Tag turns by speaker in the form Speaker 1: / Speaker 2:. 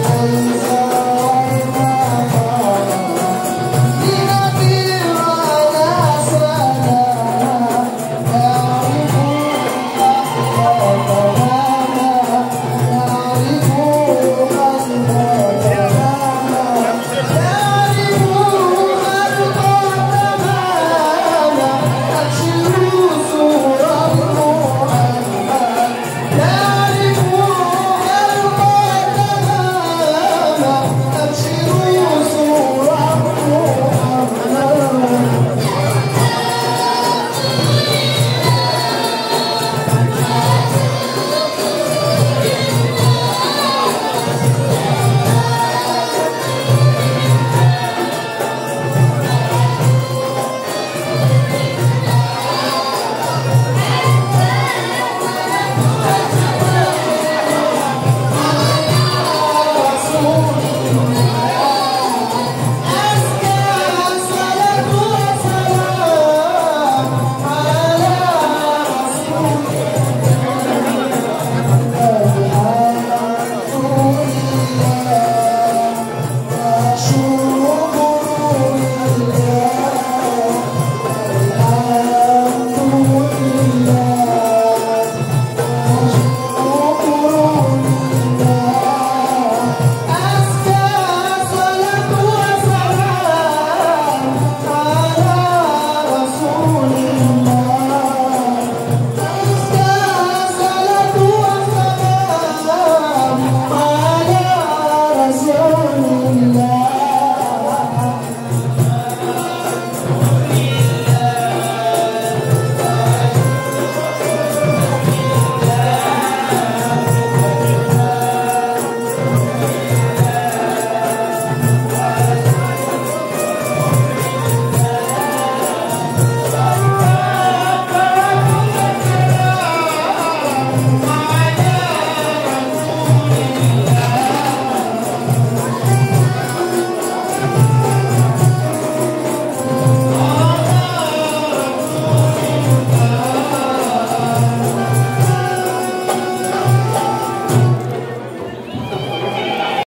Speaker 1: Oh,